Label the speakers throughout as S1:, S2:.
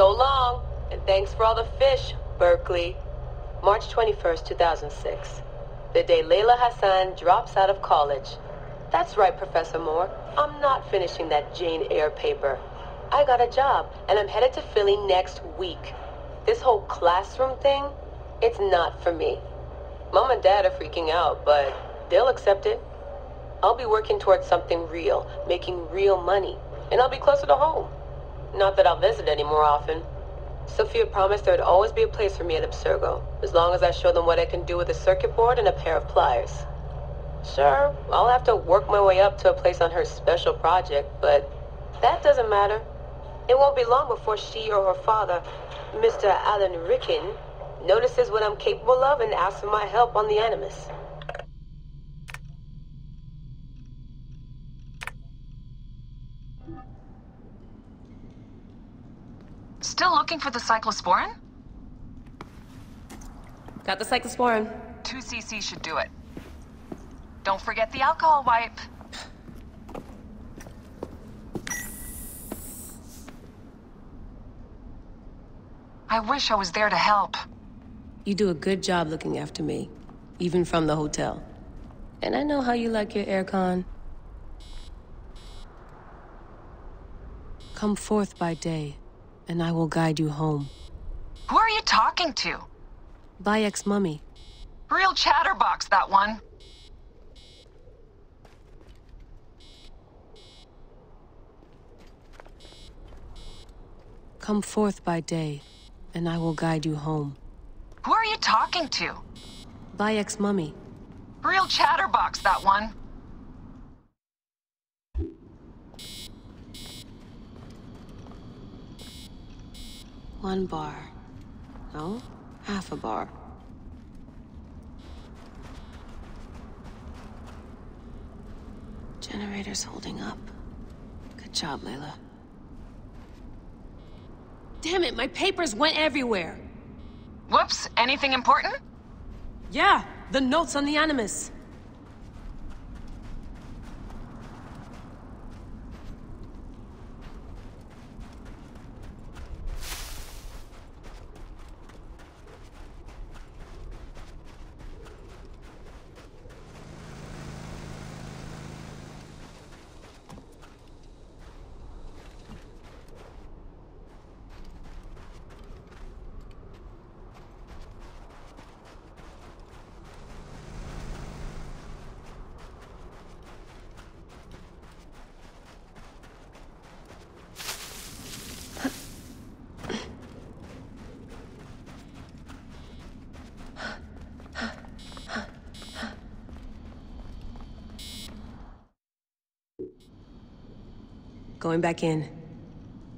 S1: So long, and thanks for all the fish, Berkeley. March 21st, 2006. The day Layla Hassan drops out of college. That's right, Professor Moore. I'm not finishing that Jane Eyre paper. I got a job, and I'm headed to Philly next week. This whole classroom thing, it's not for me. Mom and Dad are freaking out, but they'll accept it. I'll be working towards something real, making real money, and I'll be closer to home. Not that I'll visit any more often. Sophia promised there would always be a place for me at Abstergo, as long as I show them what I can do with a circuit board and a pair of pliers. Sure, I'll have to work my way up to a place on her special project, but that doesn't matter. It won't be long before she or her father, Mr. Alan Rikkin, notices what I'm capable of and asks for my help on the Animus.
S2: Still looking for the cyclosporin?
S1: Got the cyclosporin.
S2: 2 cc should do it. Don't forget the alcohol wipe. I wish I was there to help.
S1: You do a good job looking after me, even from the hotel. And I know how you like your aircon. Come forth by day, and I will guide you home.
S2: Who are you talking to?
S1: Bayek's mummy.
S2: Real chatterbox, that one.
S1: Come forth by day, and I will guide you home.
S2: Who are you talking to?
S1: Bayek's mummy.
S2: Real chatterbox, that one.
S1: One bar. No, half a bar. Generator's holding up. Good job, Layla. Damn it, my papers went everywhere!
S2: Whoops, anything important?
S1: Yeah, the notes on the Animus. Going back in.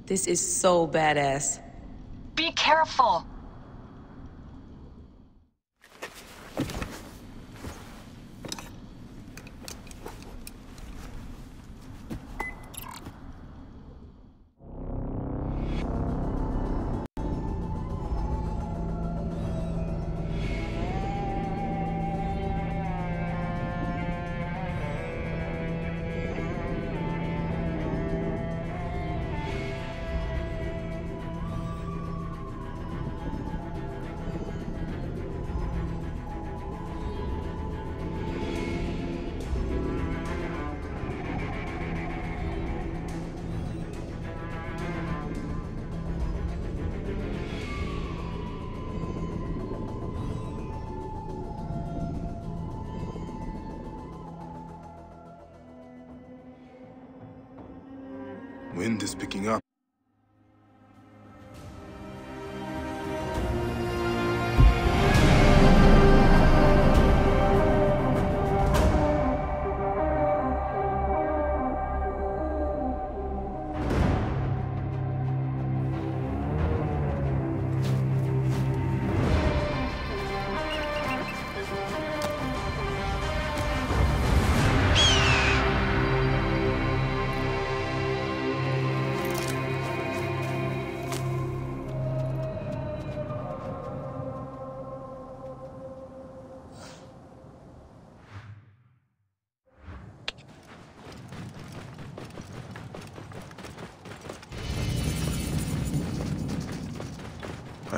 S1: This is so badass.
S2: Be careful.
S3: Picking up.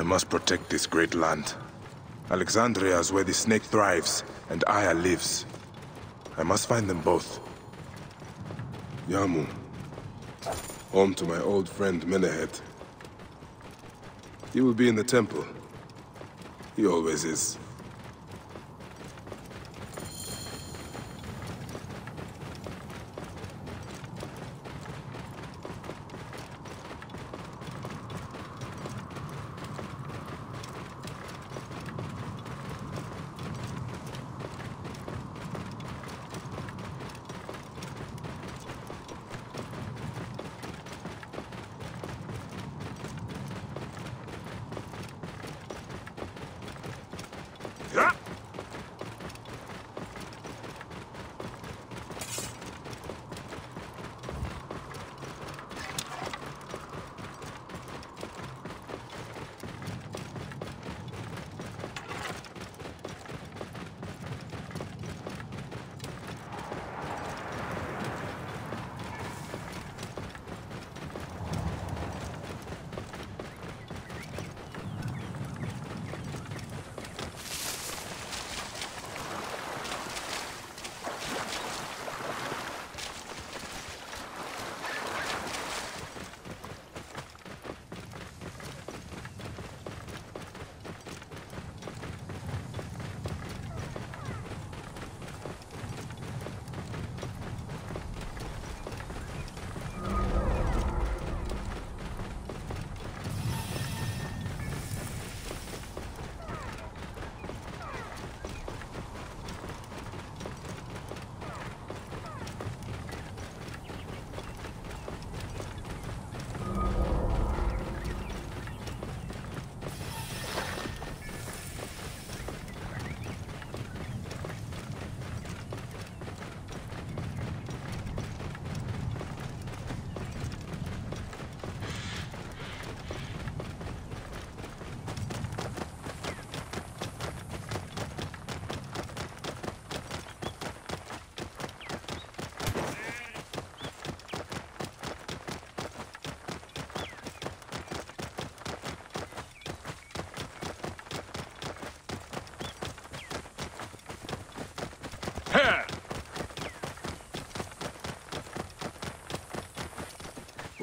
S3: Must protect this great land. Alexandria is where the snake thrives, and Aya lives. I must find them both. Yamu. Home to my old friend Menehet. He will be in the temple. He always is.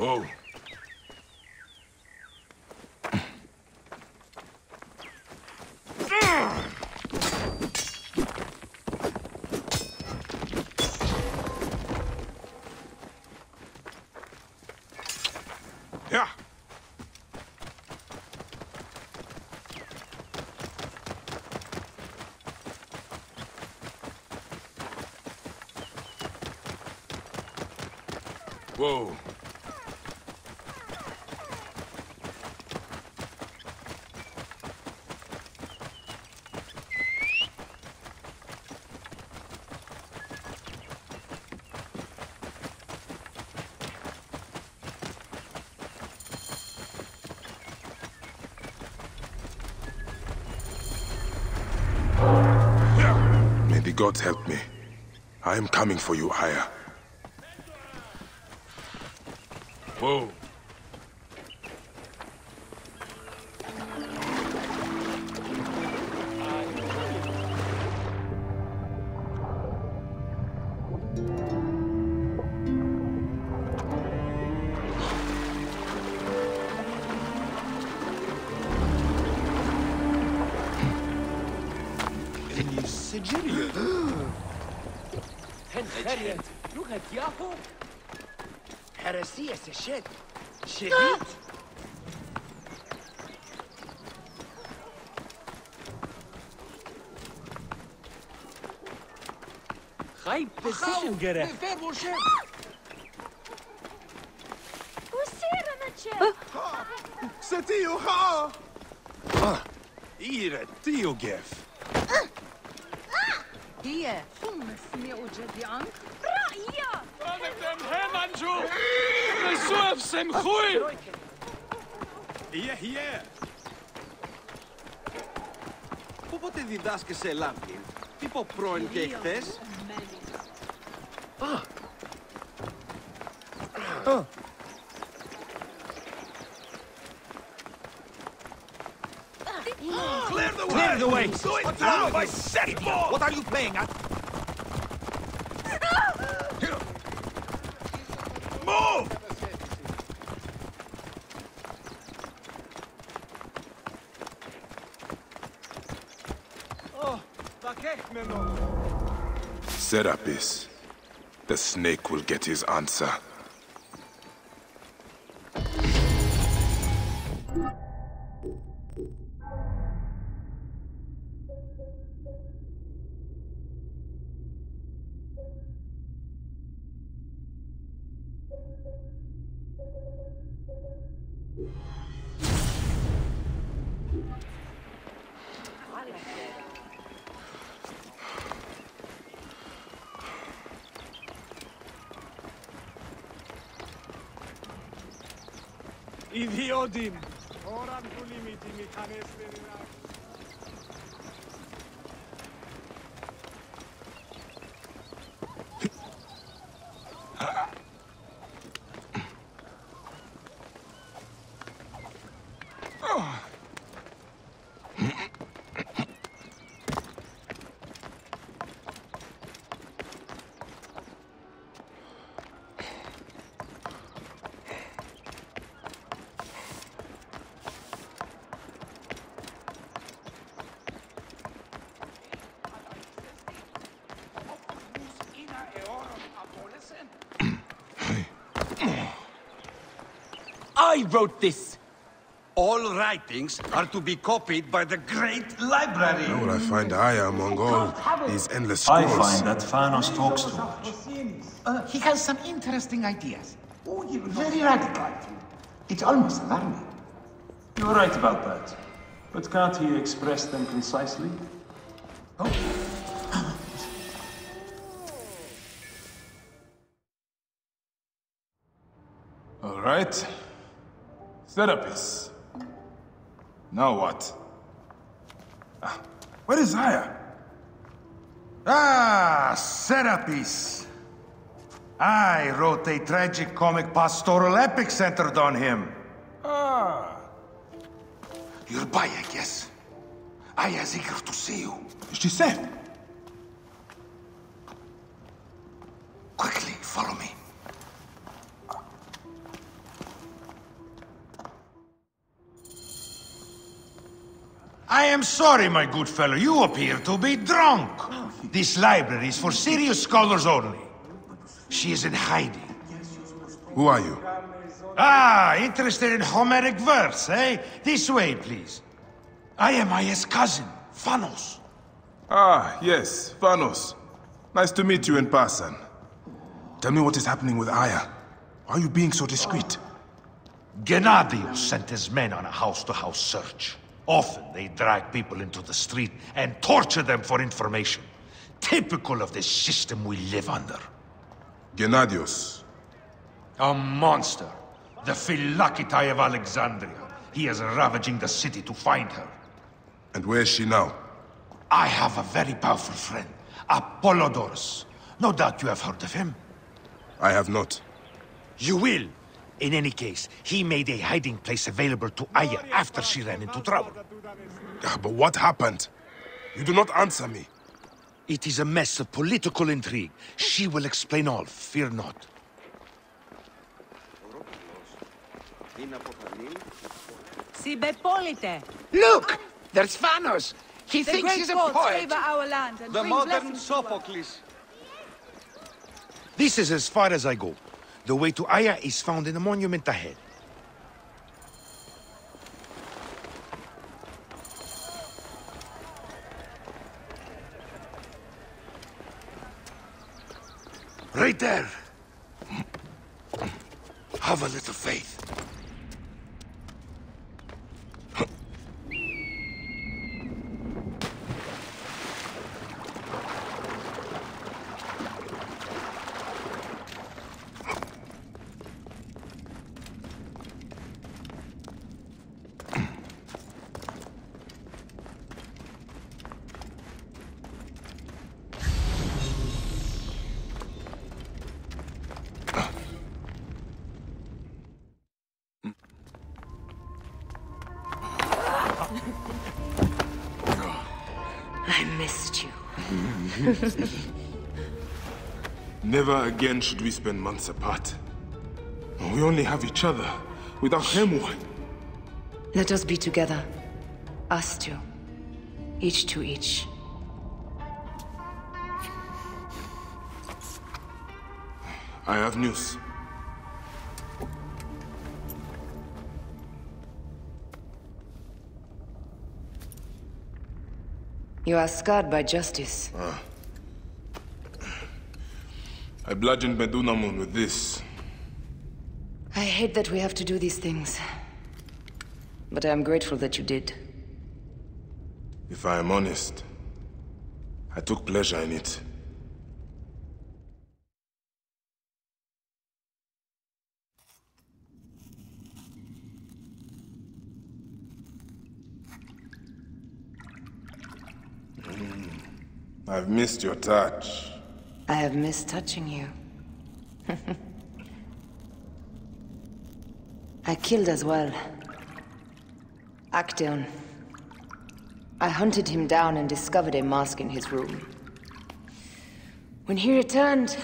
S3: Whoa. Yeah. Whoa. Gods help me. I am coming for you, Aya. Whoa.
S4: تعرفه؟ حرسية سشاد شهيد خايب بسيشن جرا وسيرة ما تشاف. ستيو
S3: خا آه. إيرا تيو جيف هي. ثم
S5: اسمي جدي عنك hummus mir uġedi ank.
S4: Hier, hier. Πού πότε διδάσκεσαι σε Λάμπιν. Τι πω πρώην και χθες.
S3: Clear the way!
S4: Clear the way.
S3: Do it now, my set ball!
S4: What are you playing at?
S3: Serapis. The snake will get his answer.
S4: იდიოდი. ორამ გული მითი მითანესლენი რა. I wrote this. All writings are to be copied by the great library.
S3: How will I find Aya among all these endless
S6: I find that Phanos talks too much.
S7: Uh, he has some interesting ideas. Oh, you- very radical. It's almost alarming.
S6: You're right about that. But can't he express them concisely?
S3: All right. Serapis. Now what? Ah, Where is Aya?
S8: Ah, Serapis. I wrote a tragic comic pastoral epic centered on him.
S3: Ah,
S8: You're by, I guess. Is eager to see you.
S3: she safe?
S8: Quickly, follow me. I am sorry, my good fellow. You appear to be drunk. This library is for serious scholars only. She is in hiding.
S3: Who are you?
S8: Ah, interested in Homeric verse, eh? This way, please. I am Aya's cousin, Phanos.
S3: Ah, yes, Phanos. Nice to meet you in person. Tell me what is happening with Aya. Why are you being so discreet?
S8: Gennadios sent his men on a house-to-house search. Often they drag people into the street and torture them for information. Typical of the system we live under.
S3: Gennadios.
S8: A monster. The Phylakitai of Alexandria. He is ravaging the city to find her.
S3: And where is she now?
S8: I have a very powerful friend, Apollodorus. No doubt you have heard of him.
S3: I have not.
S8: You will. In any case, he made a hiding place available to Aya after she ran into trouble.
S3: Ah, but what happened? You do not answer me.
S8: It is a mess of political intrigue. She will explain all, fear not.
S7: Look! There's Phanos! He
S5: the
S7: thinks he's a poet!
S4: the modern Sophocles!
S8: This is as far as I go. The way to Aya is found in the monument ahead. Right there. Have a little faith.
S3: Never again should we spend months apart. We only have each other. Without him, what?
S9: Let us be together. Us two. Each to each.
S3: I have news.
S9: You are scarred by justice. Ah.
S3: I bludgeoned Medunamun with this.
S9: I hate that we have to do these things. But I am grateful that you did.
S3: If I am honest, I took pleasure in it. Mm. I've missed your touch.
S9: I have missed touching you. I killed as well. Acteon. I hunted him down and discovered a mask in his room. When he returned,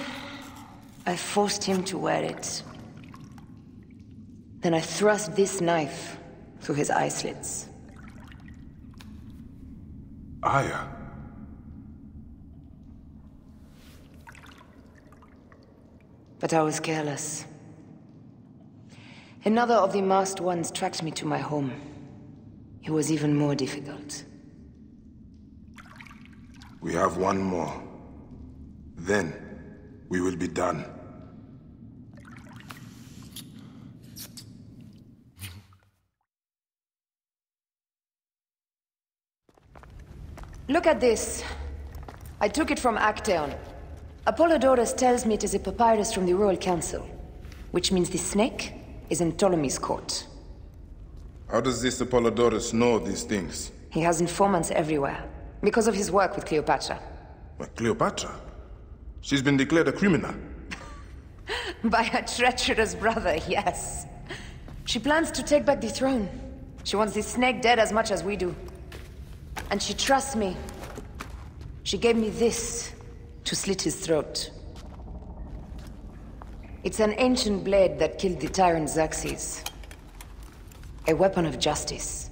S9: I forced him to wear it. Then I thrust this knife through his eye slits.
S3: Aya.
S9: But I was careless. Another of the masked ones tracked me to my home. It was even more difficult.
S3: We have one more. Then, we will be done.
S9: Look at this. I took it from Acteon. Apollodorus tells me it is a papyrus from the Royal Council, which means the snake is in Ptolemy's court.
S3: How does this Apollodorus know these things?
S9: He has informants everywhere, because of his work with Cleopatra.
S3: But Cleopatra? She's been declared a criminal.
S9: By her treacherous brother, yes. She plans to take back the throne. She wants the snake dead as much as we do. And she trusts me. She gave me this to slit his throat. It's an ancient blade that killed the tyrant Xerxes. A weapon of justice.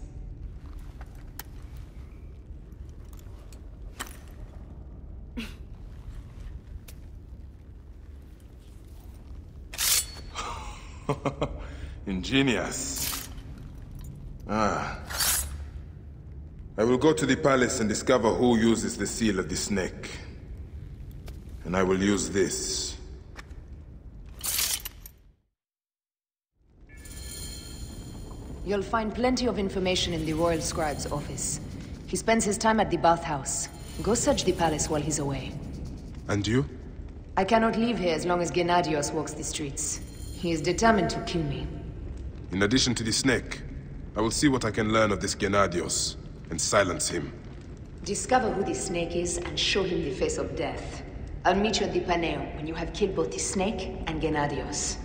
S3: Ingenious. Ah. I will go to the palace and discover who uses the seal of the snake. And I will use this.
S9: You'll find plenty of information in the Royal Scribe's office. He spends his time at the bathhouse. Go search the palace while he's away.
S3: And you?
S9: I cannot leave here as long as Gennadios walks the streets. He is determined to kill me.
S3: In addition to the snake, I will see what I can learn of this Gennadios and silence him.
S9: Discover who the snake is and show him the face of death. I'll meet you at the Paneo when you have killed both the snake and Gennadios.